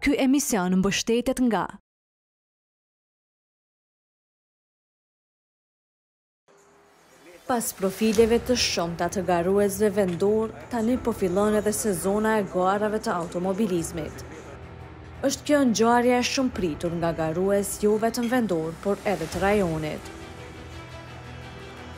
Ky emision mbështetet nga. Pas profileve të shumta të garuesve vendorë, tani po fillon edhe sezona e garave të automobilizmit. Është kjo ngjarja e shumëpritur nga garues jo vetëm vendorë, por edhe të rajonit.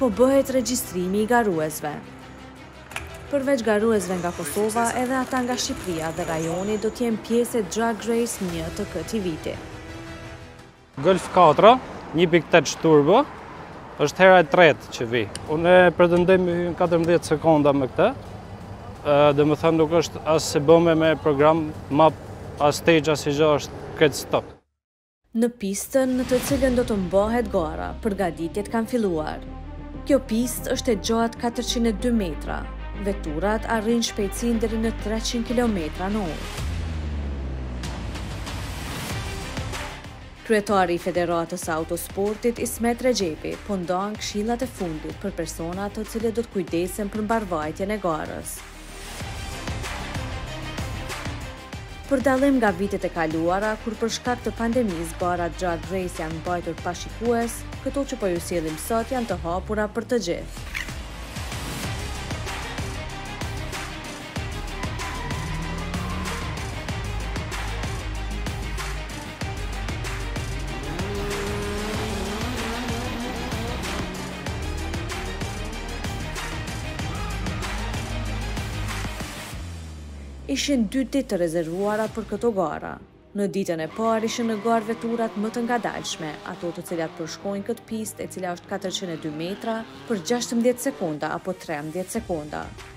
Po bëhet regjistrimi i garuesve. Përveç garuesve nga Kosova, edhe ata nga Shqipëria dhe rajoni do të jenë pjesë e Drag Race një të këtij viti. Golf katra, një pikë tetë turbo, është hera e tretë që vi. Unë pretendoj me hynë 14 sekonda me këtë, domethënë nuk është as e bome me program map, as stage, asgjo, është krejt stock. Në pistën në të cilën do të mbahet gara, përgatitjet kanë filluar. Kjo pistë është e gjatë katërqind e dy metra. Veturat arrijnë shpejtësinë deri në treqind kilometra në orë. Kryetari i Federatës së Autosportit, Ismet Rexhepi, po ndan këshillat e fundit për personat të cilët do të kujdesen për mbarëvajtjen e garës. Për dallim nga vitet e kaluara, kur për shkak të pandemisë garat Drag Race janë mbajtur pa shikues, këto që po ju sjellim sot janë të hapura për të gjithë. Ishin dy ditë të rezervuara për këto gara. Në ditën e parë ishin në garë veturat më të ngadalshme, ato të cilat përshkojnë këtë pistë e cila është katërqind e dy metra për gjashtëmbëdhjetë sekonda apo trembëdhjetë sekonda.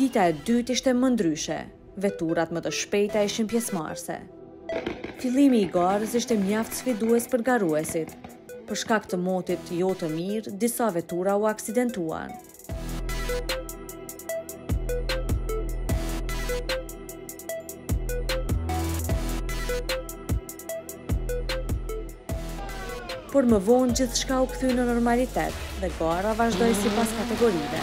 Dita e dytë ishte më ndryshe, veturat më të shpejta ishin pjesëmarrëse. Fillimi i garës ishte mjaft sfidues për garuesit. Për shkak të motit jo të mirë, disa vetura u aksidentuan. por më vonë gjithçka u kthye në normalitet dhe gara vazhdoi sipas kategorive.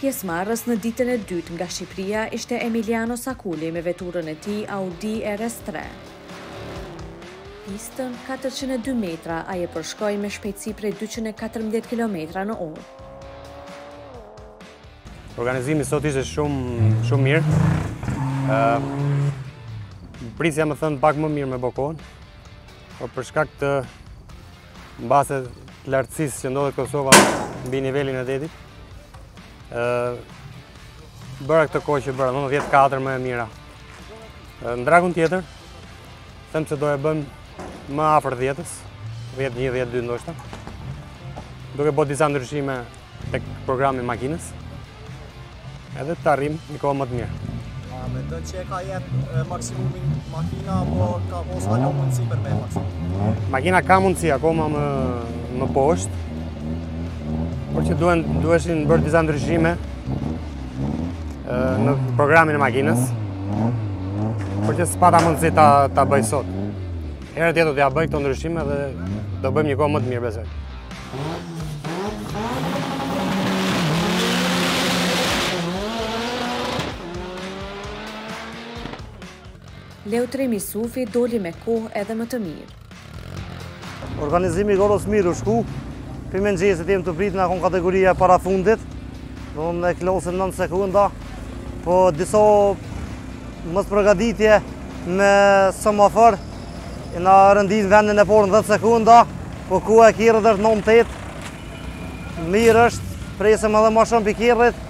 Pjesëmarrës në ditën e dytë nga Shqipëria ishte Emiliano Sakuli me veturën e tij Audi RS tre. Pistën, katërqind e dy metra, ai e përshkoi me shpejtësi prej dyqind e katërmbëdhjetë kilometra në orë. Organizimi sot ishte shumë shumë mirë. Ë, prisja me thënë pak më mirë me Bokon, por për shkak të mbase të lartësisë që ndodhet Kosova mbi nivelin e detit, bëra këtë kohë që bëra, 10-4 më e mira. Në dragun tjetër, them që do e bëjmë më afër dhjetës, 10-1, 10-2 ndoshta, duke bo disa ndryshime tek programi i makinës. Edhe të arrim një kohë më të mirë. A mendon që ka qenë maksimumin makina, apo ka pas hala mundësi për ma maksimum? Makina ka mundësi, akoma më, më poshtë, por që duhen, duheshin bërë disa ndryshime në programin e makinës, por që s'pata mundësi ta, ta bëj sot. Herë tjetër do t'ia bëj këto ndryshime dhe do bëjmë një kohë më të mirë besoj. Leutrim Isufi doli me kohë edhe më të mirë. Organizimi i garës mirë ka shku, prej mëngjesit jem tu prit, u kon kategoria e para fundit, domethënë klasën 9 sekunda, po disi mospërgatitje me semafor, E na renditi vendin e parë në 10 sekunda, po koha e kerrit është 9-8. Mirë është, presim edhe ma shumë prej kerrit,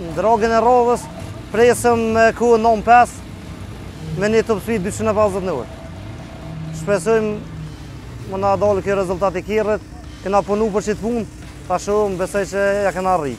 në dragun e radhës, presim dikun 9-5, me një top speed 250 në orë. Shpresojmë me na dalë kjo rezultat i kerrit, kena punu për qitë punë, tash besoj që ja kena mrri.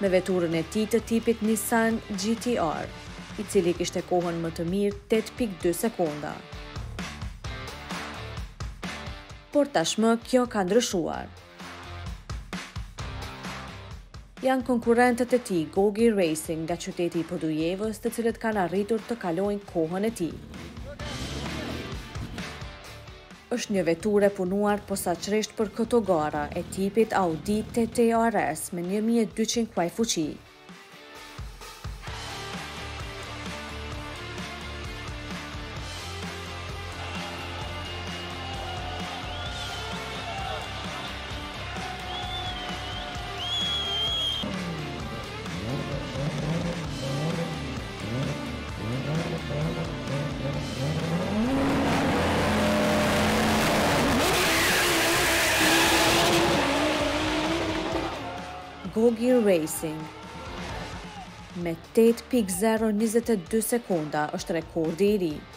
me veturën e tij të tipit Nissan GTR, i cili kishte kohën më të mirë tetë pikë dy sekunda. Por tashmë kjo ka ndryshuar. Janë konkurrentët e tij Gogi Racing nga qyteti i Podujevës, të cilët kanë arritur të kalojnë kohën e tij. Është një veturë e punuar posaçërisht për këto gara, e tipit Audi TT RS me një mijë e dyqind kuaj fuqi. Gogi Racing me 8.022 sekonda është rekordi i ri.